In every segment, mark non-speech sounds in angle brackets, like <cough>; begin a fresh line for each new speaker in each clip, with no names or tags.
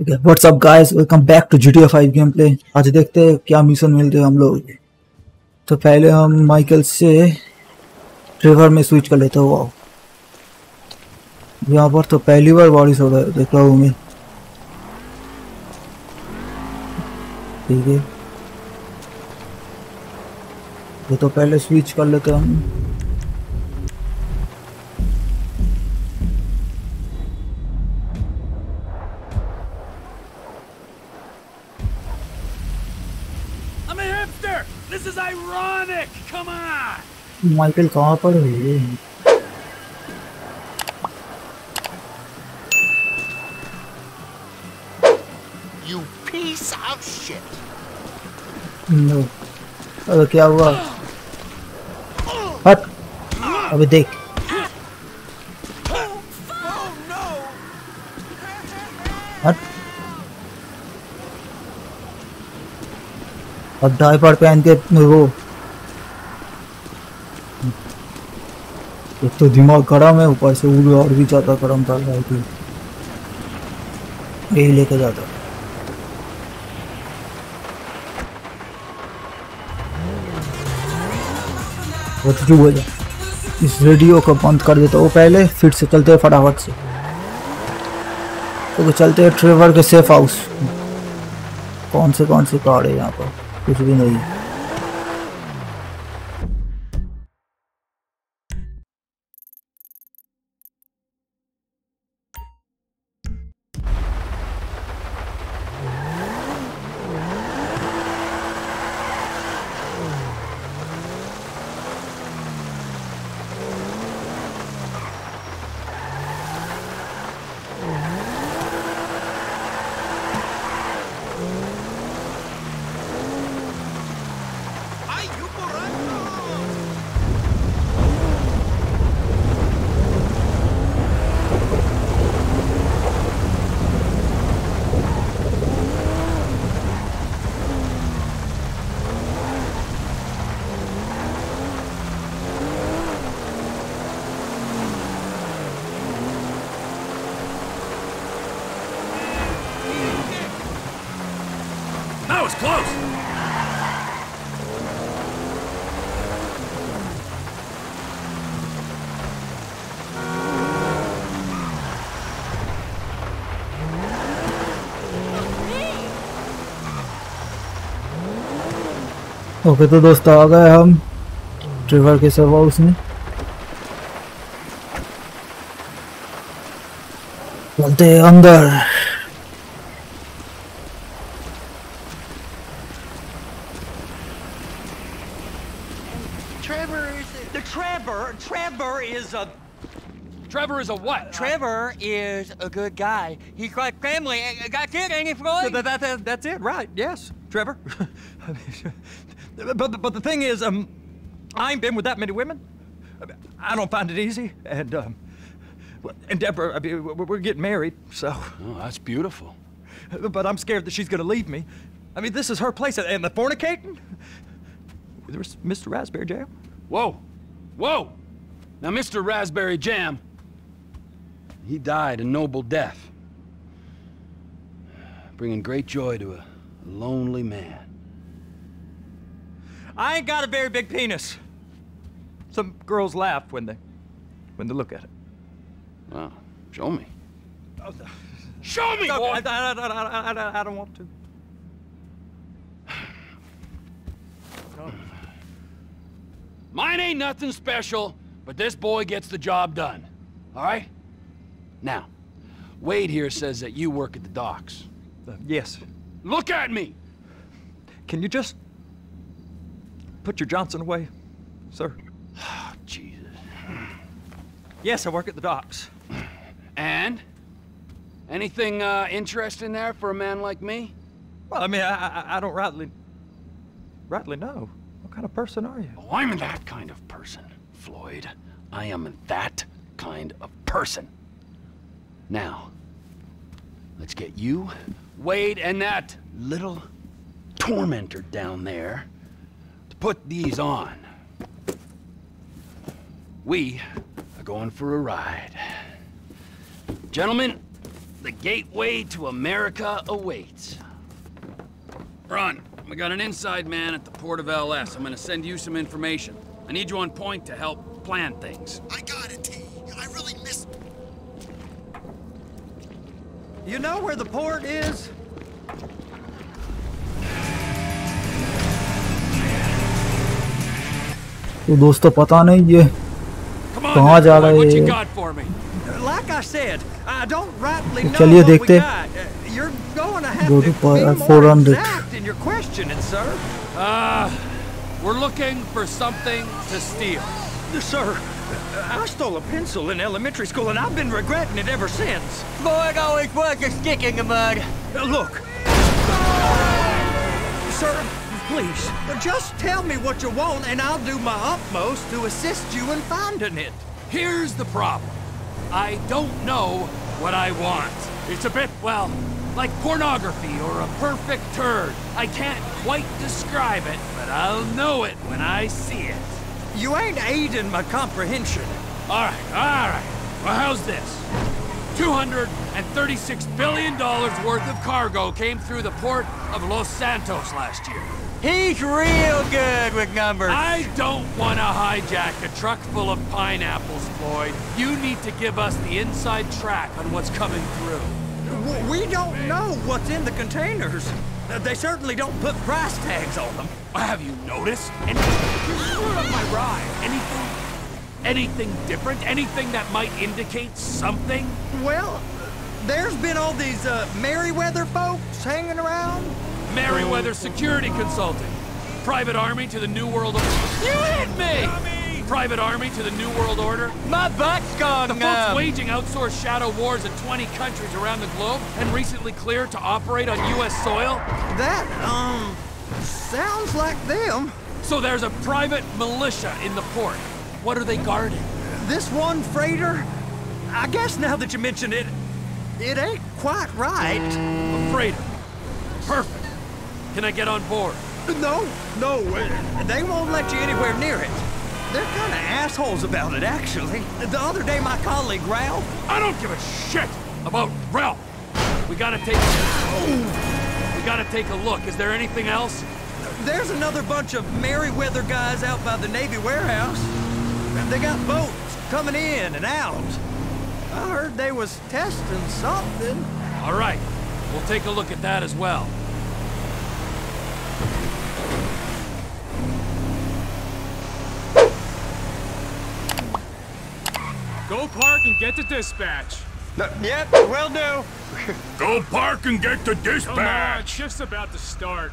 What's up guys welcome back to GTA 5 game play आज देखते हैं क्या मिशन मिलते हैं हम लोग तो पहले हम माइकल से ट्रेवर में स्विच कर लेते हो। यहाँ पर तो पहली बार बारिश हो रहा है, देख रहा हूँ मैं। ठीक है। तो पहले स्विच कर लेते हम। माइकल कहाँ पर है ये
You piece of shit.
No अबे क्या हुआ हट अबे देख हट अब डायपर पहन के वो एक तो दिमाग गर्म है, ऊपर से भी और भी ज़्यादा गर्म कर रहा है कि यही लेके जाता वो चुप हो इस रेडियो को बंद कर देता वो पहले, फिर से चलते हैं फटाफट से। तो चलते हैं ट्रेवर के सेफ़ हाउस। कौन से कौन से कार है यहाँ पर? कुछ भी नहीं। है ओके तो दोस्तों आ गए हम ट्रेवर के सेफ हाउस में चलते हैं अंदर
Trevor is the Trevor. Trevor is a
Trevor is a what?
Trevor is a good guy. He's got family. I got it, ain't he, Floyd?
That, that, that, that's it, right? Yes, Trevor. <laughs> but, but the thing is, um, I ain't been with that many women. I don't find it easy, and um, and Deborah, I mean, we're we're getting married, so.
Oh, that's beautiful.
But I'm scared that she's gonna leave me. I mean, this is her place, and the fornicating. There's Mr. Raspberry Jam.
Whoa! Whoa! Now, Mr. Raspberry Jam, he died a noble death, bringing great joy to a lonely man.
I ain't got a very big penis. Some girls laugh when they when they look at it.
Wow. Show me.
Oh,
Show me,
I,
boy!
I, I, I, I, I don't want to.
Mine ain't nothing special, but this boy gets the job done. All right? Now, Wade here says that you work at the docks.
Uh, yes.
Look at me!
Can you just put your Johnson away, sir?
Oh, <sighs> Jesus.
Yes, I work at the docks.
And? Anything uh, interesting there for a man like me?
Well, I mean, I, I, I don't rightly, rightly know. What kind of person are you?
Oh, I'm that kind of person, Floyd. I am that kind of person. Now, let's get you, Wade, and that little tormentor down there put these on. We are going for a ride. Gentlemen, The gateway to America awaits. Ron. We got an inside man at the port of LS. I'm gonna send you some information. I need you on point to help plan things.
I got it, T. I really miss.
You know where the port is?
तो दोस्तों पता नहीं ये कहाँ जा रहा है चलिए देखते go
to
uh, 400
in your questioning sir
uh, we're looking for something to steal
sir I stole a pencil in elementary school and I've been regretting it ever since
boy it always was a stick in the mud
look sir please, just tell me what you want and I'll do my utmost to assist you in finding it.
Here's the problem. I don't know what I want. It's a bit, well, like pornography or a perfect turd. I can't quite describe it, but I'll know it when I see it.
You ain't aiding my comprehension.
All right, all right. Well, how's this? $236 billion worth of cargo came through the port of Los Santos last year.
He's real good with numbers.
I don't want to hijack a truck full of pineapples, Floyd. You need to give us the inside track on what's coming through.
We don't know what's in the containers. Uh, They certainly don't put price tags on them.
Have you noticed anything? Screw up my ride. Anything? Anything different? Anything that might indicate something?
Well, there's been all these uh, Merryweather folks hanging around.
Merryweather Security Consulting. Private Army to the New World Order. You hit me! Private Army to the New World Order.
My butt's gone
The folks waging outsourced shadow wars in 20 countries around the globe and recently cleared to operate on U.S. soil.
That, um, sounds like them.
So there's a private militia in the port. What are they guarding?
This one freighter, I guess now that you mention it, it ain't quite right.
A freighter. Perfect. Can I get on board?
No, no, uh, they won't let you anywhere near it. They're kind of assholes about it, actually. The other day, my colleague Ralph,
I don't give a shit about Ralph. We gotta take. We gotta take a look. Is there anything else?
there's another bunch of Merryweather guys out by the Navy warehouse. They got boats coming in and out. I heard they was testing something.
All right. We'll take a look at that as well.
Go park and get to dispatch.
Yep, will do. <laughs>
Go park and get to
Come on, shift's about to start.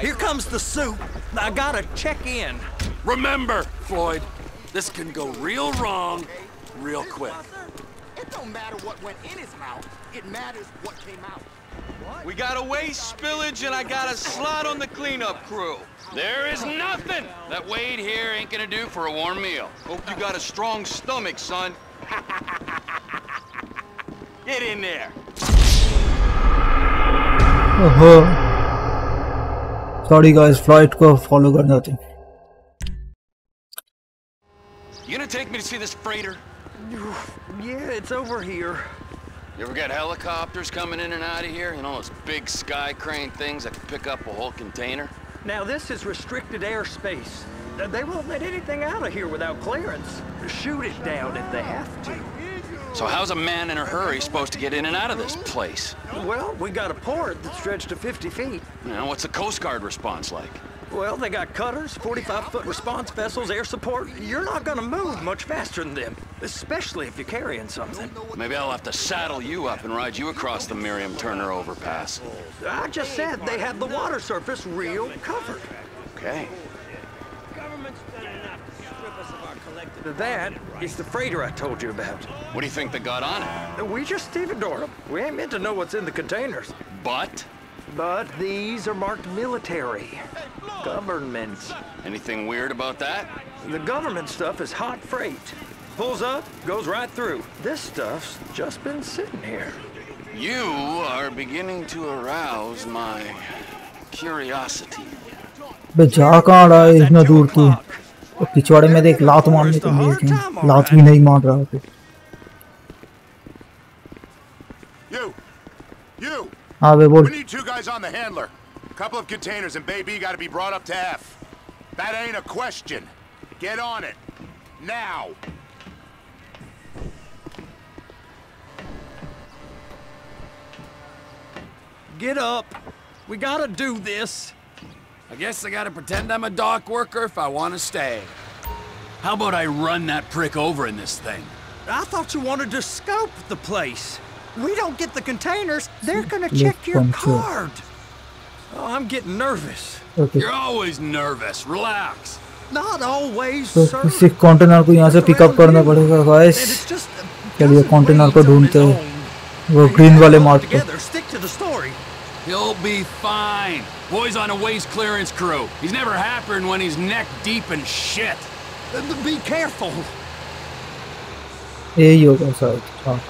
Here comes the soup. I gotta check in.
Remember, Floyd, this can go real wrong real quick.
It don't matter what went in his mouth. It matters what came out.
We got a waste spillage and I got a slot on the cleanup crew.
There is nothing that Wade here ain't gonna do for a warm meal.
Hope you got a strong stomach, son. <laughs> Get in there.
ओहो sorry guys flight को follow करना था
You gonna take me to see this freighter?
Yeah, it's over here.
You ever got helicopters coming in and out of here? You know, those big sky crane things that can pick up a whole container?
Now, this is restricted airspace. Uh, They won't let anything out of here without clearance. Shoot it down if they have to.
So how's a man in a hurry supposed to get in and out of this place?
Well, we got a port that stretched to 50 feet.
You know, what's the Coast Guard response like?
Well, they got cutters, 45-foot response vessels, air support. You're not gonna move much faster than them, especially if you're carrying something.
Maybe I'll have to saddle you up and ride you across the Miriam Turner overpass.
I just said they had the water surface real covered.
Okay.
That is the freighter I told you about.
What do you think they got on it?
We just stevedore them. We ain't meant to know what's in the containers.
But
But these are marked military. Governments.
anything weird about that?
The government stuff is hot freight. Pulls up, goes right through. This stuff's just been sitting here.
You are beginning to arouse my curiosity.
बे जा कहाँ रहा है इतना दूर तू तो पिछवाड़े में देख लात मारने को मिल रही लात भी नहीं मार रहा तू
You! You!
हाँ बे बोल
We need two guys on the handler. Couple of containers and Baby gotta be brought up to F. That ain't a question. Get on it. Now!
Get up. We gotta do this.
I guess I gotta pretend I'm a dock worker if I want to stay. How about I run that prick over in this thing?
I thought you wanted to scope the place. We don't get the containers, they're gonna
Left
check your
control.
card. Oh, I'm getting nervous.
Okay
You're always nervous. Relax.
Not always,
तो
sir.
किसी container को यहाँ से pickup करना पड़ेगा
And
guys
it's just
चलिए
doesn't
container को
raise on
ढूंढते
its
हैं
own.
वो ग्रीन वाले मार्ट पे
He'll be fine. Boy's on a waste clearance crew. He's never happened when he's neck deep in shit.
Uh, be careful.
Hey, you go. Oh.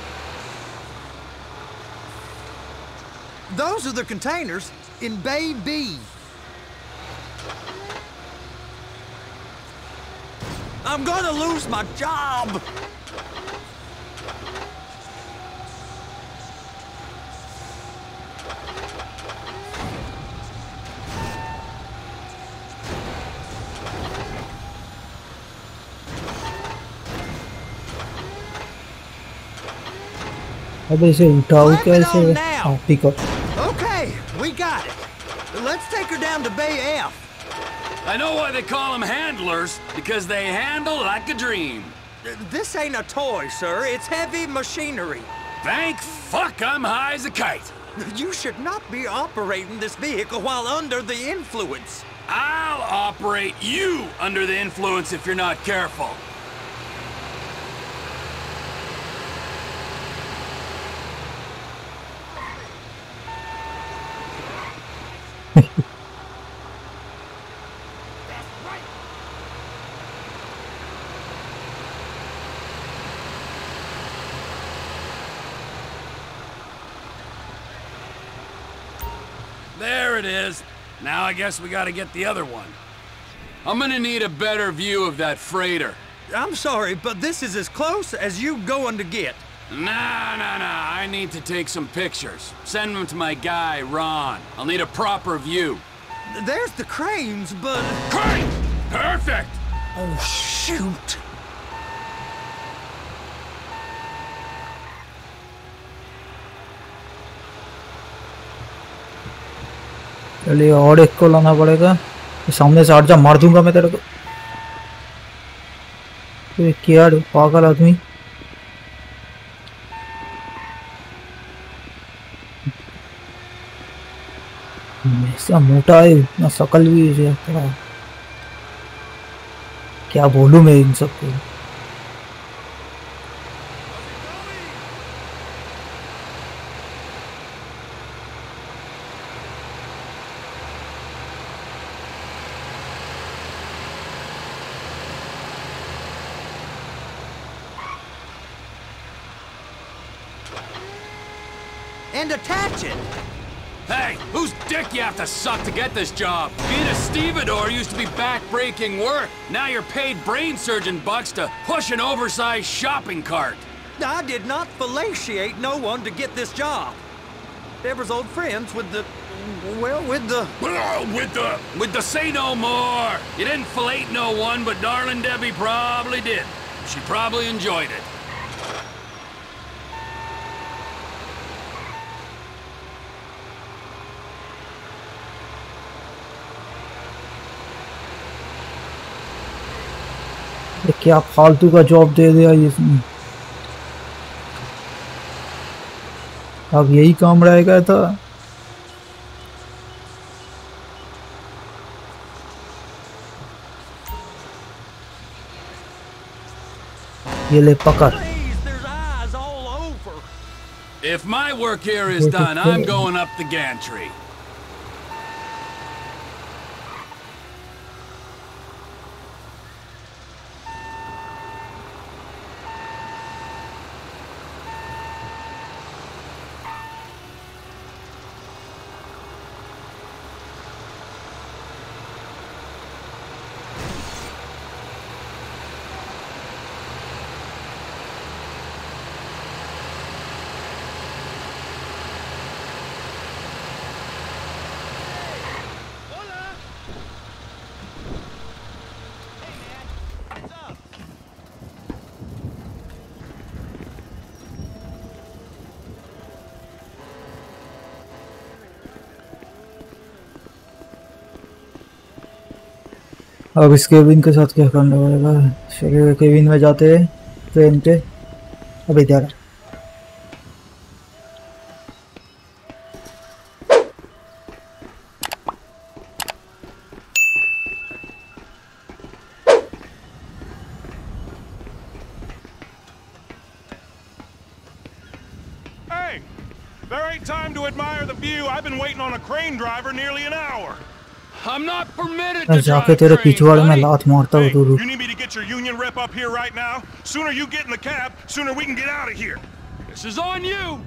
Those are the containers in Bay B. I'm gonna lose my job!
अब इसे उठाओ
Clamp it
कैसे
on now.
हाँ pickup
Okay, we got it. Let's take her down to Bay F.
I know why they call them handlers, because they handle like a dream.
This ain't a toy, sir. It's heavy machinery.
Thank fuck I'm high as a kite.
You should not be operating this vehicle while under the influence.
I'll operate you under the influence if you're not careful. Guess we gotta get the other one. I'm gonna need a better view of that freighter.
I'm sorry, but this is as close as you going to get.
Nah, nah, nah. I need to take some pictures. Send them to my guy, Ron. I'll need a proper view.
There's the cranes, but...
Great! Perfect!
Oh, shoot.
चलिए और एक को लाना पड़ेगा। सामने से हट जा मार दूँगा मैं तेरे को। तो क्या पागल आदमी। ऐसा मोटा है, इतना शकल भी क्या बोलूँ मैं इन सबको?
To suck to get this job? Being a stevedore used to be back-breaking work. Now you're paid brain surgeon bucks to push an oversized shopping cart.
I did not fellatiate no one to get this job. Deborah's old friends with the... Well, with the... <laughs>
With the with the say no more. You didn't fillet no one, but darling Debbie probably did. She probably enjoyed it.
क्या फालतू का job दे दिया ये इसने अब यही काम रहेगा था ये ले पकड़.
If my work here is done, I'm going up the gantry.
अब इस केबिन के साथ क्या करना पड़ेगा चलिए केबिन में जाते हैं ट्रेन के अभी इधर
Hey, there ain't time to admire the view. I've been waiting on a crane driver nearly an hour.
I'm not permitted
मैं
to
जाके
drive
तेरे
trains,
पिछवाड़े में
buddy.
लात मारता हूँ
Hey,
तू रुक
you need me to get your union rep up here right now? Sooner you get in the cab, sooner we can get out of here.
This is on you.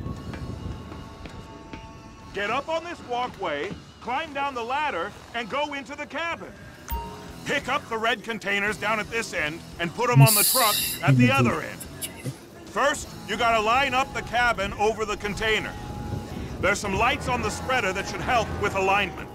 Get up on this walkway, climb down the ladder, and go into the cabin. Pick up the red containers down at this end and put them on the truck at the other end. First, you gotta line up the cabin over the container. There's some lights on the spreader that should help with alignment.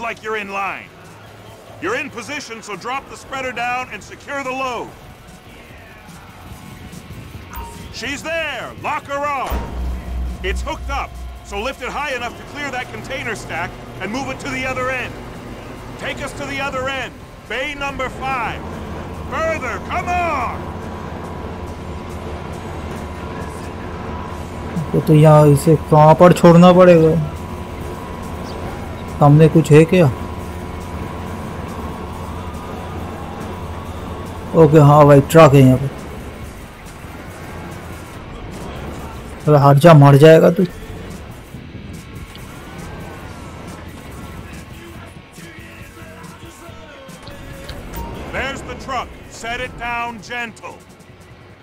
like you're in line. You're in position, so drop the spreader down and secure the load. She's there! Lock her on! It's hooked up, so lift it high enough to clear that container stack and move it to the other end. Take us to the other end. Bay number five. Further, come on!
तो, तो यहाँ इसे कहाँ पर छोड़ना पड़ेगा सामने कुछ है क्या ओके हाँ भाई ट्रक है यहाँ पे अबे हट जा मर जाएगा तू.
Set it down gentle.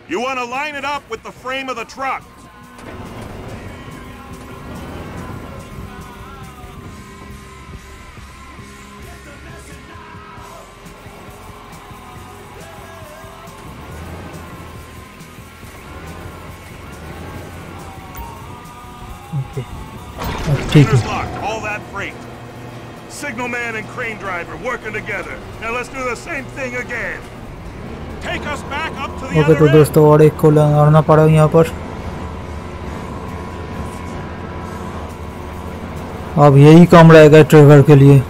You want to line it up with the frame of the truck.
अब ठीक
Containers
है
locked. All that freight. Signalman and crane driver working together. Now let's do the same thing again. Take us back up to the
okay
other
तो
end.
दोस्तों और एक को लगाना पड़ा यहाँ पर अब यही काम रहेगा ट्रेवर के लिए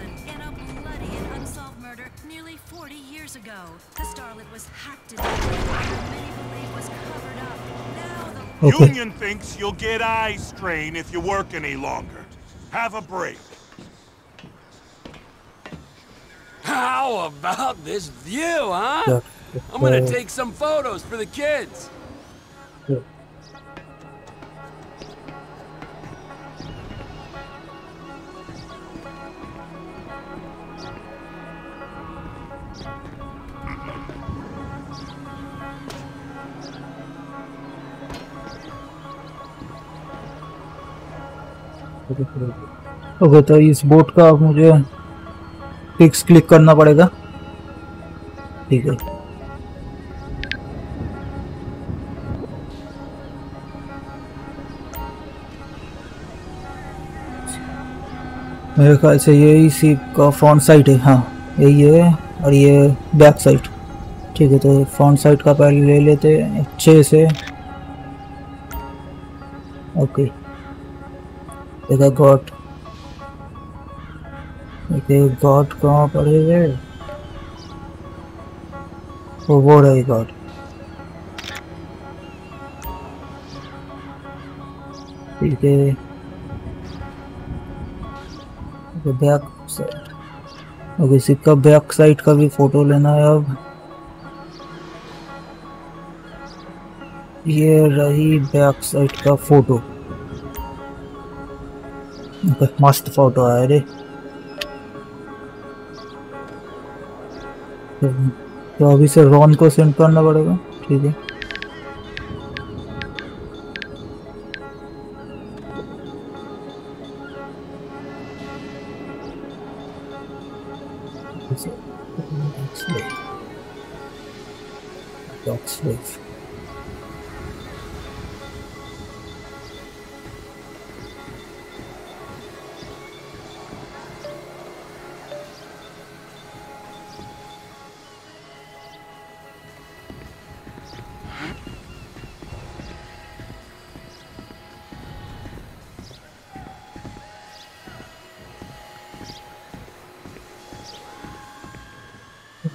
in
a
bloody and unsolved murder nearly 40 years ago. The starlet was hacked to death, and many believe was covered up. Now the
Okay.
Union thinks you'll get eye strain if you work any longer. Have a break.
How about this view, huh?
Yeah.
I'm gonna
Uh,
take some photos for the kids.
Okay तो इस boat का मुझे pics click करना पड़ेगा। ठीक है। मेरे ख्याल से यही सीप का फ्रंट साइड है। हाँ यही है और ये बैक साइड ठीक है तो फ्रंट साइड का पहले ले लेते हैं, अच्छे से। ओके देखा गॉड। देखिए गॉड कहाँ पड़े गए वो वो रहे गॉड। ठीक है। Back side. ओके सिक्का बैक साइड का भी फ़ोटो लेना है अब। ये रही बैक साइड का फ़ोटो। मस्त फ़ोटो आया रे। तो अभी से रॉन को सेंड करना पड़ेगा, ठीक है? Dog slave.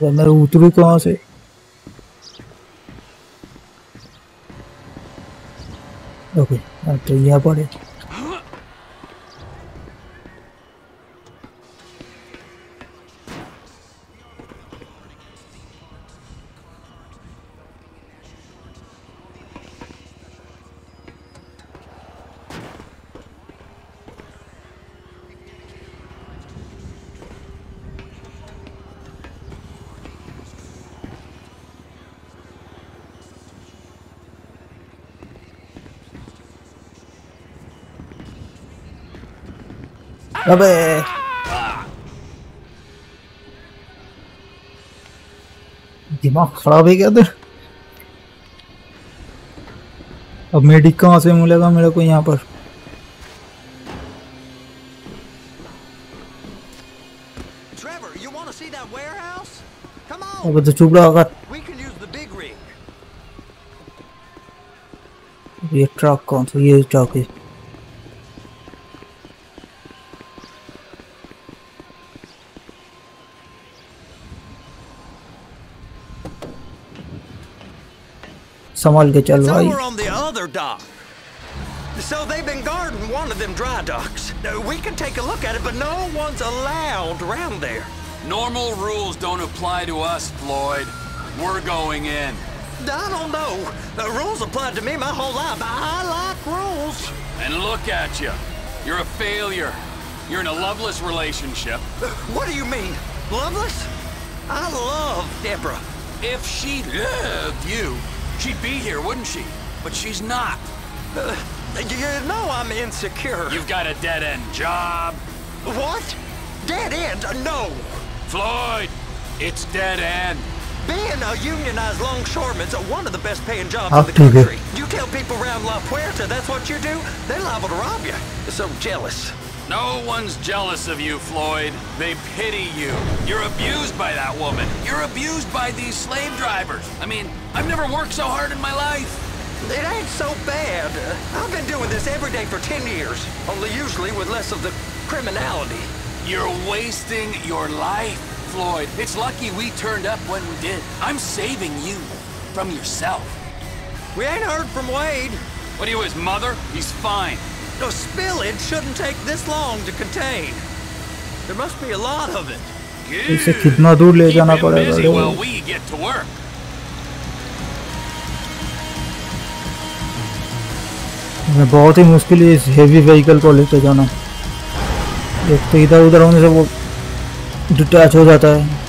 तो मैं उतरू कहाँ से? ओके तो यहाँ पर अबे। दिमाग खराब है क्या तेरे? अब मेडिक कहाँ से मिलेगा मेरे को यहाँ पर? अब तो चुप रहा होगा। ये ट्रक कौन सा? ये ट्रक है। संभाल के चल
It's
भाई
over on the other dock. So they've been guarding one of them dry docks. Uh, We can take a look at it, but no one's allowed around there.
Normal rules don't apply to us, Floyd. We're going in.
I don't know. The rules applied to me my whole life. I like rules.
And look at you. You're a failure. You're in a loveless relationship.
Uh, What do you mean? Loveless? I love Deborah.
If she loved you, She'd be here, wouldn't she? But she's not.
Uh, you know I'm insecure.
You've got a dead-end job.
What? Dead end? Uh, no!
Floyd, it's dead end.
Being a unionized longshoreman's one of the best paying jobs
I'll
in the country. You tell people around La Puerta that's what you do, they're liable to rob you. They're so jealous.
No one's jealous of you, Floyd. They pity you. You're abused by that woman. You're abused by these slave drivers. I mean, I've never worked so hard in my life.
It ain't so bad. I've been doing this every day for 10 years, only usually with less of the criminality.
You're wasting your life, Floyd. It's lucky we turned up when we did. I'm saving you from yourself.
We ain't heard from Wade.
What are you, his mother? He's fine.
The spillage shouldn't take this long to contain. There must be a lot of it.
इसे कितना दूर ले जाना पड़ेगा. मैं बहुत ही मुश्किल है इस हेवी व्हीकल को लेके जाना एक तो इधर उधर होने से वो डिटैच हो जाता है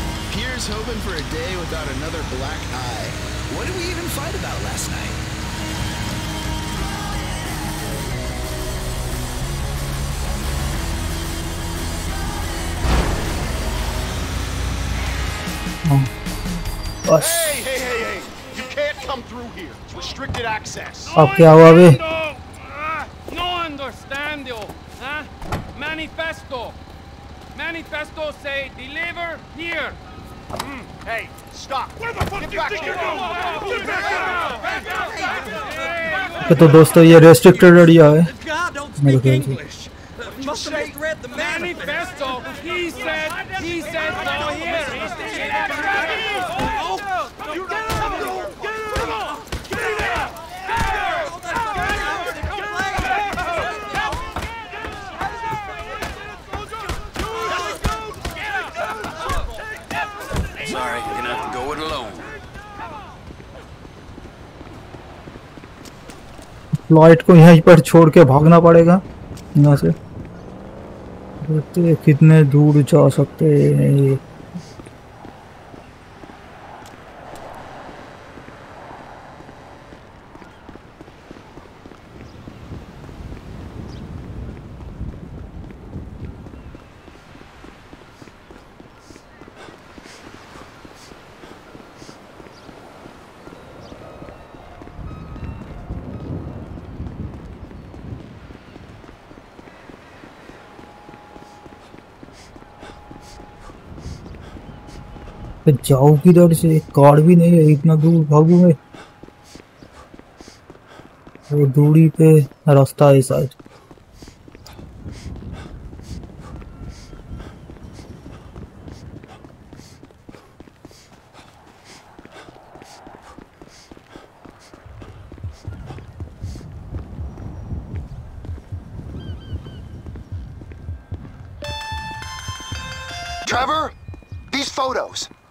अब क्या हुआ
अभी?
तो दोस्तों ये रेस्ट्रिक्टेड एरिया है फ़्लाइट को यहीं पर छोड़ के भागना पड़ेगा। यहाँ से। देखते कितने दूर जा सकते हैं जाओ किधर से? कार भी नहीं है इतना दूर भागू मैं वो दूरी पे रास्ता है शायद।
Trevor, these photos.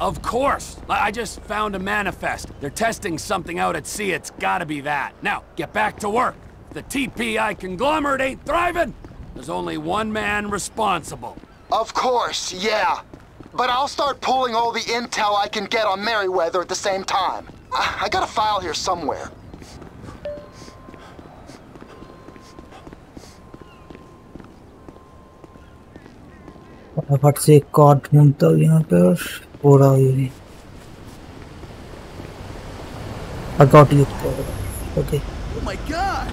of course! I, I just found a manifest. They're testing something out at sea. It's gotta be that. Now, get back to work. The TPI conglomerate ain't thriving, there's only one man responsible.
Of course, yeah. But I'll start pulling all the intel I can get on Merryweather at the same time. I, I got a file here somewhere.
फटाफट से एक card ढूंढता हूँ यहाँ और हो रहा है ये I got you. Okay.
Oh my God!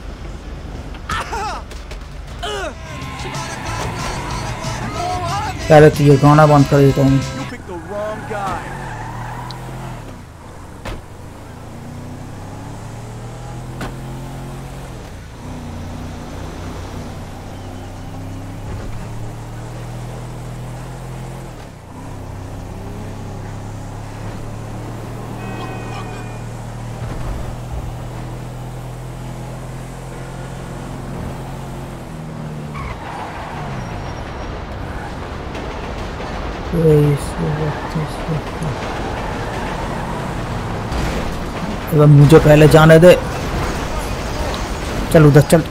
पहले तो ये गाना बंद कर देता हूँ
You picked the wrong guy.
अगर मुझे पहले जाने दे। चल उधर चल।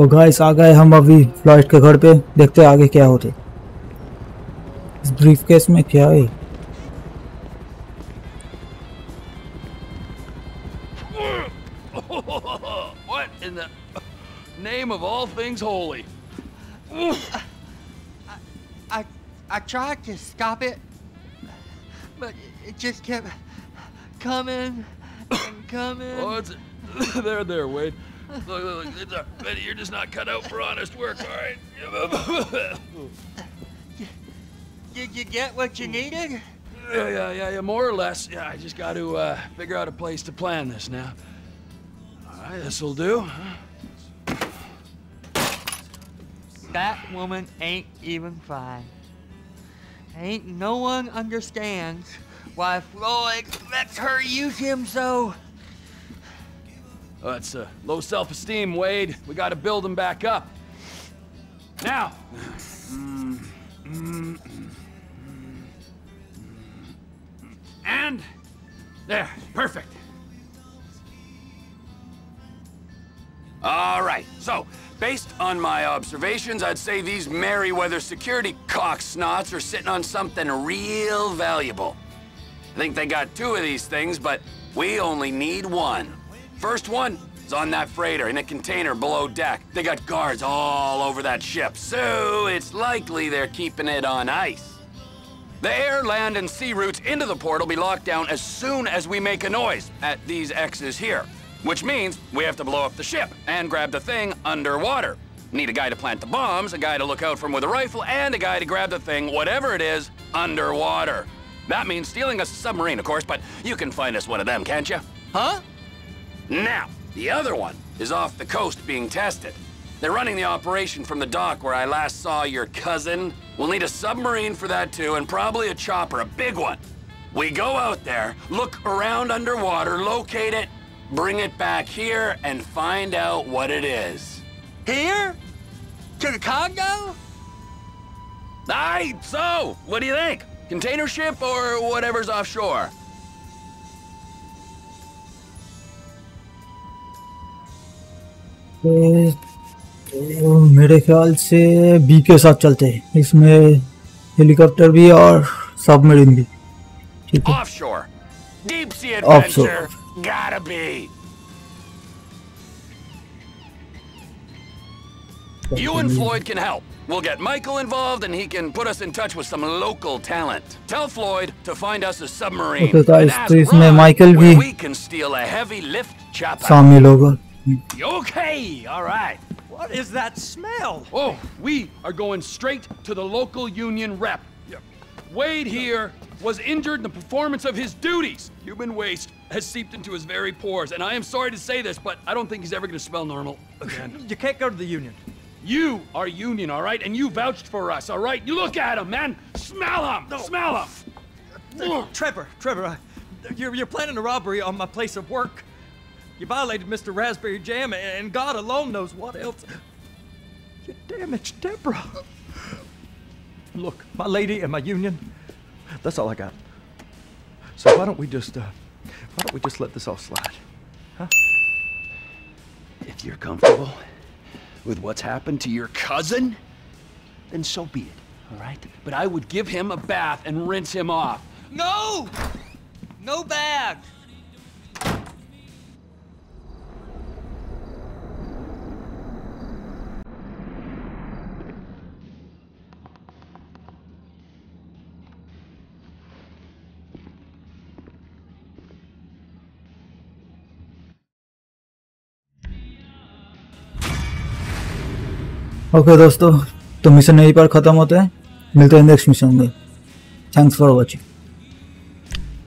तो गाइस आ गए हम अभी फ़्लाइट के घर पे देखते हैं आगे क्या होते इस ब्रीफ केस में क्या है
what in the name of all things holy?
I I I tried to stop it, but it just kept coming. I'm coming.
Oh, it's there, there, Wade. Look, look, look. It's a, Betty, you're just not cut out for honest work, all right? <laughs>
Did you get what you needed?
Yeah, yeah, yeah, yeah, more or less. Yeah, I just got to uh, figure out a place to plan this now. All right, this'll do.
That woman ain't even fine. Ain't no one understands why Floyd lets her use him so.
That's uh, low self-esteem, Wade. We got to build him back up. Now. And there, perfect. All right, so based on my observations, I'd say these Merryweather security cocksnots are sitting on something real valuable. I think they got two of these things, but we only need one. First one is on that freighter in a container below deck. They got guards all over that ship, so it's likely they're keeping it on ice. The air, land, and sea routes into the port will be locked down as soon as we make a noise at these X's here. Which means we have to blow up the ship and grab the thing underwater. Need a guy to plant the bombs, a guy to look out from with a rifle, and a guy to grab the thing, whatever it is, underwater. That means stealing a submarine, of course, but you can find us one of them, can't you?
Huh?
Now, the other one is off the coast being tested. They're running the operation from the dock where I last saw your cousin. We'll need a submarine for that too, and probably a chopper, a big one. We go out there, look around underwater, locate it, bring it back here, and find out what it is.
Here? To the Congo?
Aye, so, what do you think? Container ship or whatever's offshore?
मेरे ख्याल से B के साथ चलते हैं इसमें helicopter भी और सबमरीन भी ठीक है
be. You and Floyd can help. We'll get Michael involved and he can put us in touch with some local talent. Tell Floyd to find us a submarine.
Okay, guys, तो इसमें
where
भी. शामिल होगा
Okay, all right.
What is that smell?
Oh, we are going straight to the local union rep. Wade here was injured in the performance of his duties. Human waste has seeped into his very pores, and I am sorry to say this, but I don't think he's ever going to smell normal again.
You can't go to the union.
You are union, all right? And you vouched for us, all right? You look at him, man. Smell him. Smell him.
Uh, Trevor, Trevor, uh, you're, you're planning a robbery on my place of work. You violated Mr. Raspberry Jam, and God alone knows what else. You damaged Deborah. Look, my lady and my union, that's all I got. So why don't we just, uh, why don't we just let this all slide? Huh?
If you're comfortable with what's happened to your cousin, then so be it, all right? But I would give him a bath and rinse him off.
No! No bag!
Okay दोस्तों तो mission यहीं पर ख़त्म होता है। मिलते हैं next mission में। Thanks for watching